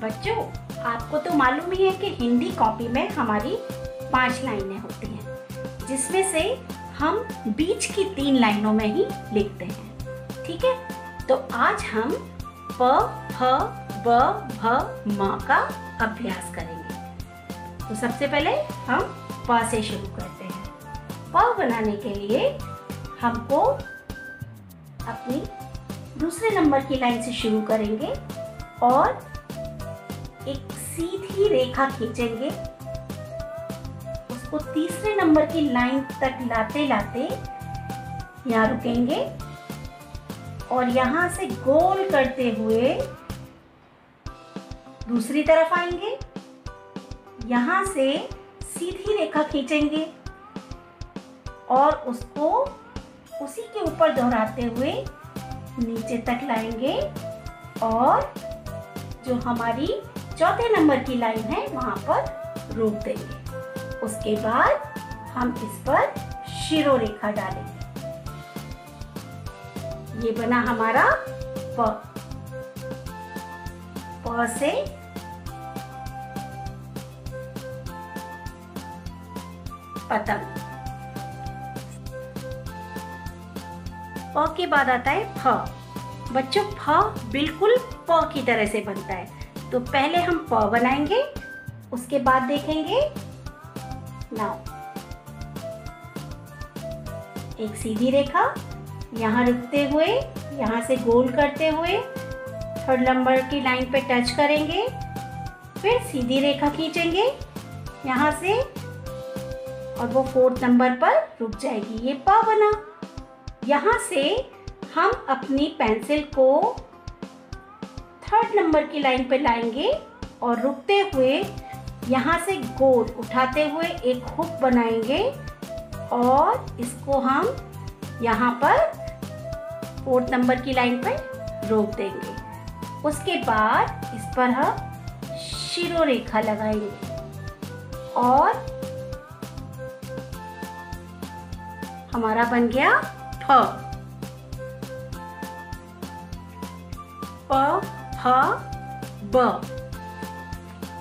बच्चों, आपको तो मालूम ही है कि हिंदी कॉपी में हमारी पाँच लाइनें होती हैं, जिसमें से हम बीच की तीन लाइनों में ही लिखते हैं, ठीक है? तो आज हम प फ ब, भ, म का अभ्यास करेंगे। तो सबसे पहले हम प से शुरू करते हैं। प बनाने के लिए हमको अपनी दूसरे नंबर की लाइन से शुरू करेंगे और एक सीधी रेखा खींचेंगे। उसको तीसरे नंबर की लाइन तक लाते लाते यहाँ रुकेंगे। और यहाँ से गोल करते हुए दूसरी तरफ़ आएँगे। यहाँ से सीधी रेखा खींचेंगे। और उसको उसी के ऊपर दोहराते हुए नीचे तक लाएँगे। और जो हमारी चौथे नंबर की लाइन है, वहाँ पर रोक देंगे। उसके बाद हम इस पर शिरो रेखा डालेंगे। ये बना हमारा प। प से पतंग। प के बाद आता है फ। बच्चों, फ बिल्कुल प की तरह से बनता है। तो पहले हम प बनाएँगे, उसके बाद देखेंगे। नाउ, एक सीधी रेखा, यहाँ रुकते हुए, यहाँ से गोल करते हुए, थर्ड नंबर की लाइन पे टच करेंगे, फिर सीधी रेखा खींचेंगे, यहाँ से, और वो फोर्थ नंबर पर रुक जाएगी। ये प बना। यहाँ से हम अपनी पेंसिल को थर्ड नंबर की लाइन पे लाएँगे और रुकते हुए यहाँ से गोल उठाते हुए एक हुक बनाएँगे और इसको हम यहाँ पर फोर्थ नंबर की लाइन पर रोक देंगे। उसके बाद इस पर हम शिरो रेखा लगाएँगे और हमारा बन गया फ। प फ, ब।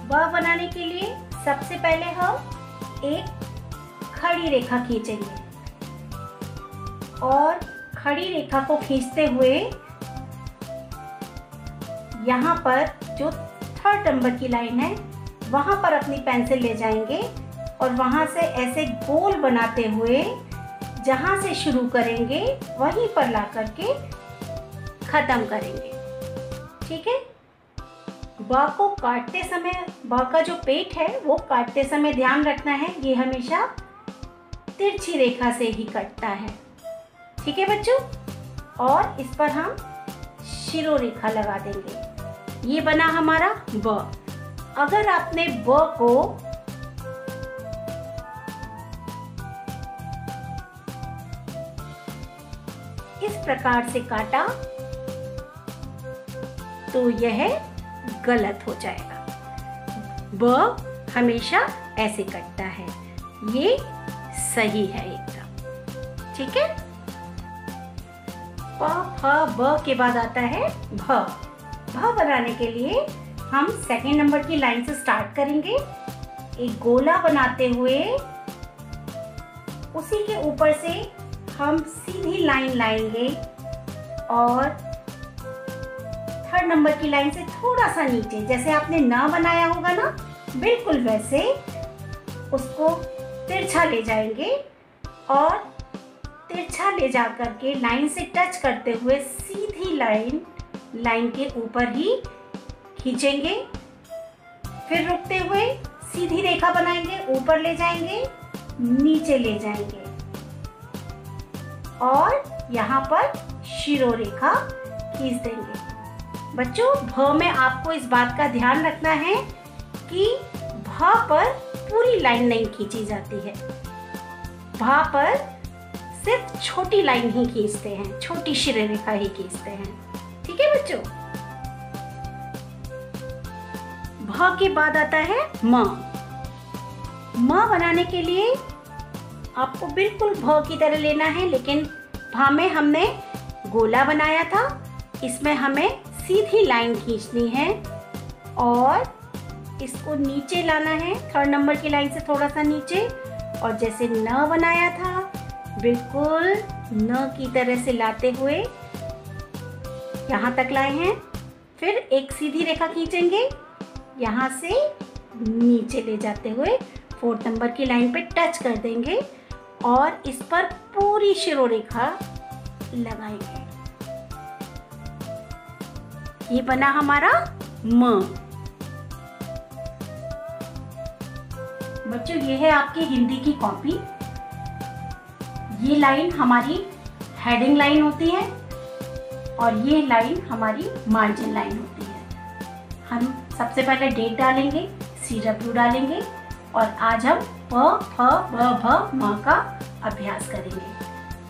ब बनाने के लिए सबसे पहले हम एक खड़ी रेखा खींचेंगे। और खड़ी रेखा को खींचते हुए यहाँ पर जो थर्ड नंबर की लाइन है, वहाँ पर अपनी पेंसिल ले जाएँगे और वहाँ से ऐसे गोल बनाते हुए जहाँ से शुरू करेंगे, वहीं पर ला करके खत्म करेंगे। ठीक है? ब को काटते समय, ब का जो पेट है, वो काटते समय ध्यान रखना है। ये हमेशा तिरछी रेखा से ही कटता है। ठीक है बच्चों? और इस पर हम शिरो रेखा लगा देंगे। ये बना हमारा ब। अगर आपने ब को इस प्रकार से काटा तो यह गलत हो जाएगा। ब हमेशा ऐसे कटता है। ये सही है एकदम। ठीक है? प, फ, ब के बाद आता है भ। भ बनाने के लिए हम सेकेंड नंबर की लाइन से स्टार्ट करेंगे। एक गोला बनाते हुए उसी के ऊपर से हम सीधी लाइन लाएँगे और थर्ड नंबर की लाइन से थोड़ा सा नीचे, जैसे आपने ना बनाया होगा ना, बिल्कुल वैसे उसको तिरछा ले जाएँगे और तिरछा ले जा करके लाइन से टच करते हुए सीधी लाइन लाइन के ऊपर ही खींचेंगे। फिर रुकते हुए सीधी रेखा बनाएँगे, ऊपर ले जाएँगे, नीचे ले जाएँगे। और यहाँ पर शिरो रेखा खींच देंगे। बच्चों, भ में आपको इस बात का ध्यान रखना है कि भ पर पूरी लाइन नहीं खींची जाती है। भ पर सिर्फ़ छोटी लाइन ही खींचते हैं, छोटी शिरो रेखा ही खींचते हैं। ठीक है बच्चों? भ के बाद आता है म। म बनाने के लिए आपको बिल्कुल भ की तरह लेना है, लेकिन भा में हमने गोला बनाया था, इसमें हमें सीधी लाइन खींचनी है और इसको नीचे लाना है। थर्ड नंबर की लाइन से थोड़ा सा नीचे। और जैसे न बनाया था, बिल्कुल न की तरह से लाते हुए यहाँ तक लाए हैं। फिर एक सीधी रेखा खींचेंगे। यहाँ से नीचे ले जाते हुए फोर्थ नंबर की लाइन पे टच कर देंगे और इस पर पूरी शिरो रेखा लगाएँगे। ये बना हमारा म। बच्चों, ये है आपकी हिंदी की कॉपी। ये लाइन हमारी हेडिंग लाइन होती है और ये लाइन हमारी मार्जिन लाइन होती है। हम सबसे पहले डेट डालेंगे सी डब्ल्यू डालेंगे और आज हम प, फ ब भ, म का अभ्यास करेंगे।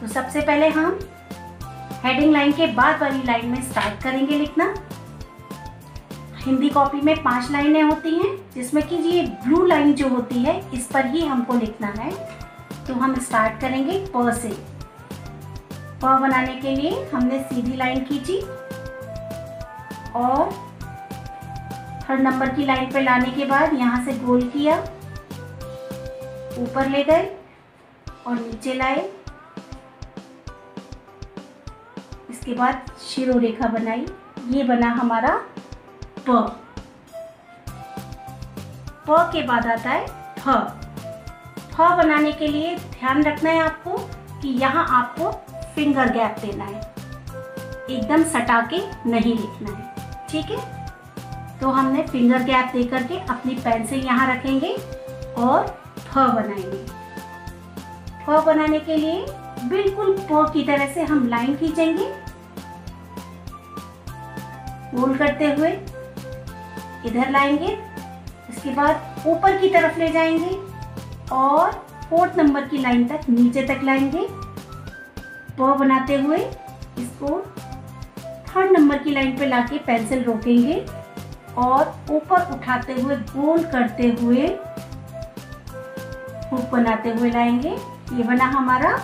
तो सबसे पहले हम हेडिंग लाइन के बाद वाली लाइन में स्टार्ट करेंगे लिखना। हिंदी कॉपी में पाँच लाइनें होती हैं, जिसमें कि ये ब्लू लाइन जो होती है, इस पर ही हमको लिखना है। तो हम स्टार्ट करेंगे प से। प बनाने के लिए हमने सीधी लाइन खींची और थर्ड नंबर की लाइन पर लाने के बाद यहाँ से गोल किया, ऊपर ले गए और नीचे लाए। इसके बाद शिरो रेखा बनाई। ये बना हमारा प। प के बाद आता है फ। फ बनाने के लिए ध्यान रखना है आपको कि यहाँ आपको फिंगर गैप देना है। एकदम सटा के नहीं लिखना है, ठीक है? तो हमने फिंगर गैप दे करके अपनी पेंसिल यहाँ रखेंगे और फ बनाएँगे। फ बनाने के लिए बिल्कुल प की तरह से हम लाइन खींचेंगे। गोल करते हुए इधर लाएँगे, इसके बाद ऊपर की तरफ़ ले जाएँगे और फोर्थ नंबर की लाइन तक नीचे तक लाएँगे। प बनाते हुए इसको थर्ड नंबर की लाइन पे लाके पेंसिल रोकेंगे और ऊपर उठाते हुए गोल करते हुए हुक बनाते हुए लाएँगे। ये बना हमारा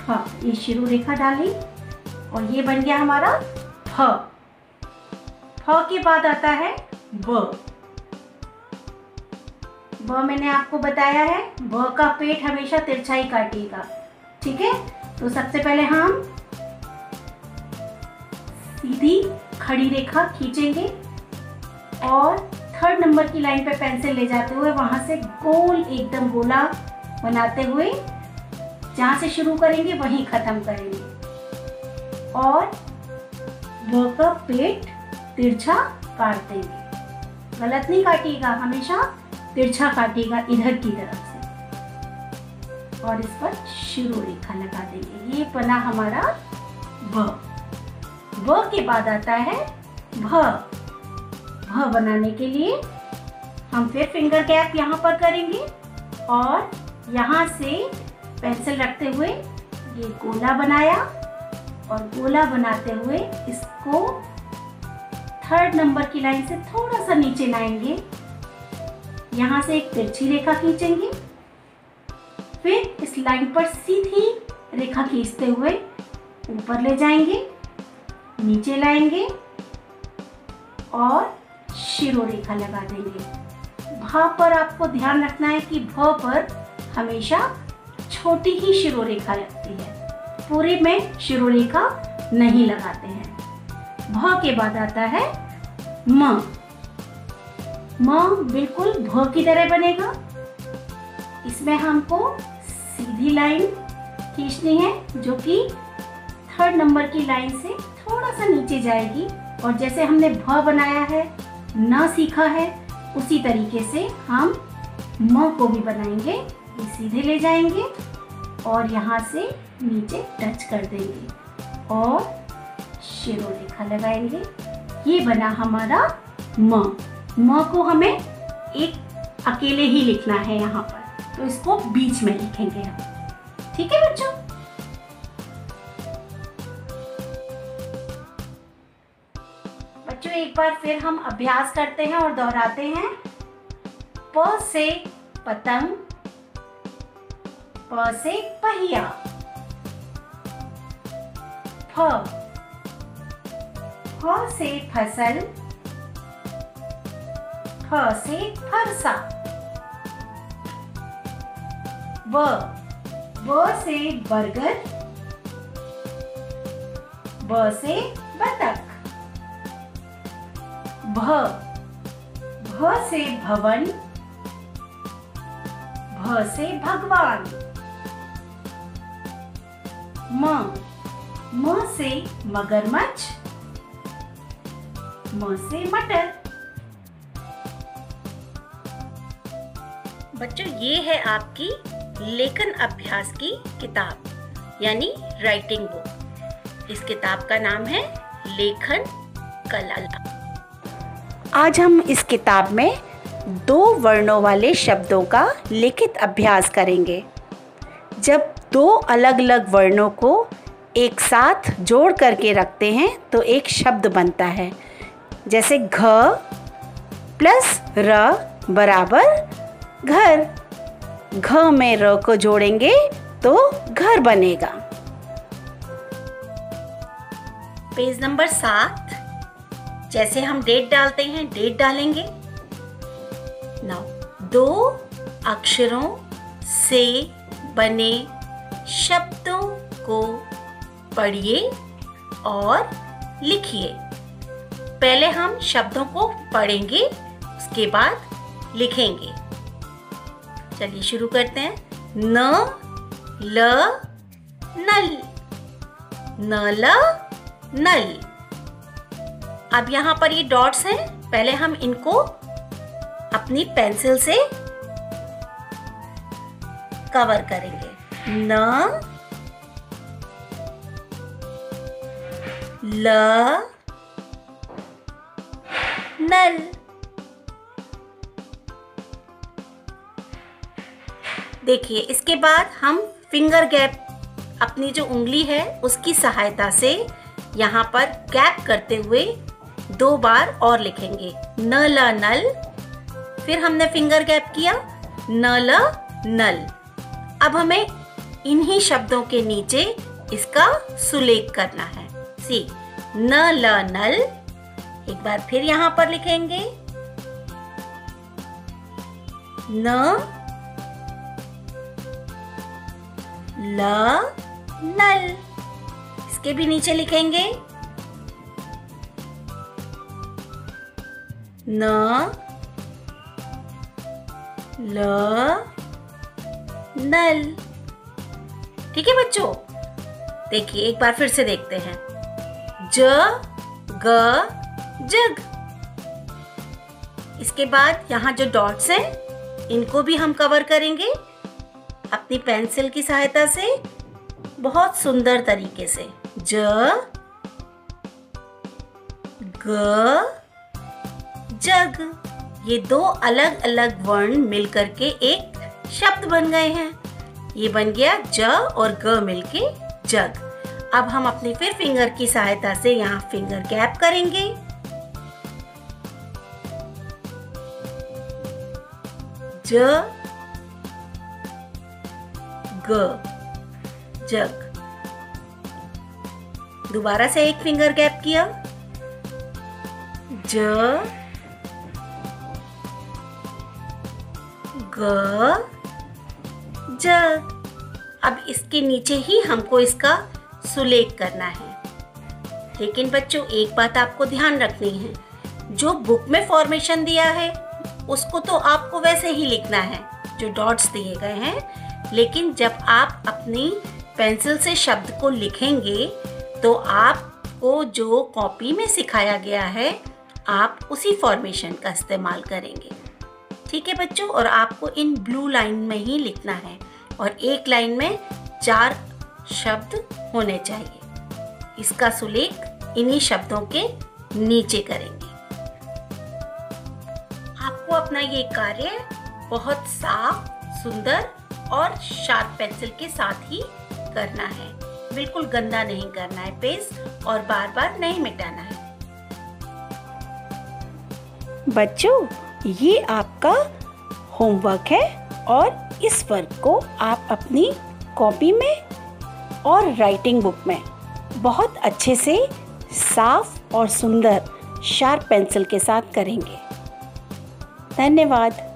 फ ये शुरू रेखा डाली और ये बन गया हमारा फ। के बाद आता है ब। ब मैंने आपको बताया है ब का पेट हमेशा तिरछाई काटेगा ठीक है? तो सबसे पहले हम सीधी खड़ी रेखा खींचेंगे और थर्ड नंबर की लाइन पे पेंसिल ले जाते हुए वहाँ से गोल एकदम गोला बनाते हुए जहाँ से शुरू करेंगे, वहीं खत्म करेंगे। और व का पेट तिरछा काट देंगे गलत नहीं काटिएगा हमेशा तिरछा काटिएगा इधर की तरफ़ से। और इस पर शुरू रेखा लगा देंगे। ये बना हमारा व व के बाद आता है भ। भ बनाने के लिए हम फिर फिंगर गैप यहाँ पर करेंगे और यहाँ से पेंसिल रखते हुए ये गोला बनाया और गोला बनाते हुए इसको थर्ड नंबर की लाइन से थोड़ा सा नीचे लाएँगे यहाँ से एक तिरछी रेखा खींचेंगे। फिर इस लाइन पर सीधी रेखा खींचते हुए ऊपर ले जाएँगे, नीचे लाएँगे और शिरो रेखा लगा देंगे। भ पर आपको ध्यान रखना है कि भ पर हमेशा छोटी ही शिरो रेखा लगती है। पूरे में शिरो रेखा नहीं लगाते हैं। भ के बाद आता है म। म बिल्कुल भ की तरह बनेगा। इसमें हमको सीधी लाइन खींचनी है, जो कि थर्ड नंबर की लाइन से थोड़ा सा नीचे जाएगी। और जैसे हमने भ बनाया है, न सीखा है, उसी तरीके से हम म को भी बनाएँगे। ये सीधे ले जाएँगे और यहाँ से नीचे टच कर देंगे। और शिरो रेखा लगाएँगे ये बना हमारा म। म को हमें एक अकेले ही लिखना है यहाँ पर। तो इसको बीच में लिखेंगे हम। ठीक है बच्चों? बच्चों, एक बार फिर हम अभ्यास करते हैं और दोहराते हैं। प से पतंग, प से पहिया। फ। फ से फ़सल फ से फरसा। व व से बर्गर, ब से बतख। भ भ से भवन, भ से भगवान। म म से मगरमच्छ। म से मटर। बच्चों ये है आपकी लेखन अभ्यास की किताब यानी राइटिंग बुक इस किताब का नाम है लेखन कला। आज हम इस किताब में दो वर्णों वाले शब्दों का लिखित अभ्यास करेंगे। जब दो अलग अलग वर्णों को एक साथ जोड़ करके रखते हैं तो एक शब्द बनता है। जैसे घ प्लस र बराबर घर। घ में र को जोड़ेंगे तो घर बनेगा। पेज नंबर सात। जैसे हम डेट डालते हैं, डेट डालेंगे। नाउ, दो अक्षरों से बने शब्दों को पढ़िए और लिखिए। पहले हम शब्दों को पढ़ेंगे, उसके बाद लिखेंगे। चलिए शुरू करते हैं। न, ल, नल। न, ल, नल। अब यहाँ पर ये डॉट्स हैं। पहले हम इनको अपनी पेंसिल से कवर करेंगे। न, ल नल देखिए, इसके बाद हम फिंगर गैप अपनी जो उंगली है, उसकी सहायता से यहाँ पर गैप करते हुए दो बार और लिखेंगे। न ल नल। फिर हमने फिंगर गैप किया। न ल नल। अब हमें इन्हीं शब्दों के नीचे इसका सुलेख करना है। सी, न ल नल। एक बार फिर यहाँ पर लिखेंगे। न, ल, नल। इसके भी नीचे लिखेंगे। न, ल, नल। ठीक है बच्चों? देखिए, एक बार फिर से देखते हैं। ज, ग जग। इसके बाद यहाँ जो डॉट्स हैं, इनको भी हम कवर करेंगे अपनी पेंसिल की सहायता से, बहुत सुंदर तरीके से। ज, ग, जग। ये दो अलग अलग वर्ण मिलकर के एक शब्द बन गए हैं। ये बन गया ज और ग मिलके जग। अब हम अपनी फिर फिंगर की सहायता से यहाँ फिंगर गैप करेंगे। ज जग। दोबारा से एक फिंगर गैप किया। ज, ग, ज। अब इसके नीचे ही हमको इसका सुलेख करना है। लेकिन बच्चों, एक बात आपको ध्यान रखनी है। जो बुक में फॉर्मेशन दिया है उसको तो आपको वैसे ही लिखना है, जो डॉट्स दिए गए हैं। लेकिन जब आप अपनी पेंसिल से शब्द को लिखेंगे तो आपको जो कॉपी में सिखाया गया है, आप उसी फॉर्मेशन का इस्तेमाल करेंगे। ठीक है बच्चों? और आपको इन ब्लू लाइन में ही लिखना है, और एक लाइन में चार शब्द होने चाहिए। इसका सुलेख इन्हीं शब्दों के नीचे करेंगे। आपको अपना ये कार्य बहुत साफ़, सुंदर और शार्प पेंसिल के साथ ही करना है। बिल्कुल गंदा नहीं करना है पेज और बार बार नहीं मिटाना है। बच्चों, ये आपका होमवर्क है और इस वर्क को आप अपनी कॉपी में और राइटिंग बुक में बहुत अच्छे से साफ़ और सुंदर शार्प पेंसिल के साथ करेंगे। धन्यवाद।